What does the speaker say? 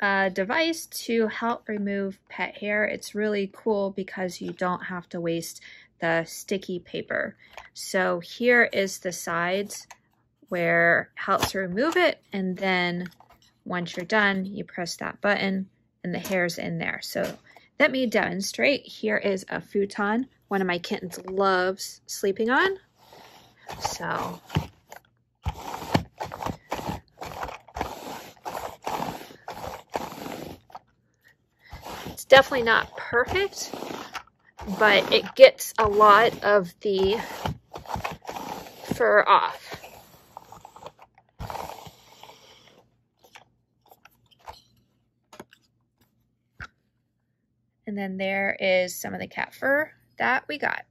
a device to help remove pet hair. It's really cool because you don't have to waste the sticky paper. So here is the sides where helps remove it and then once you're done you press that button and the hair's in there. So let me demonstrate. Here is a futon one of my kittens loves sleeping on. So it's definitely not perfect, but it gets a lot of the fur off. And then there is some of the cat fur that we got.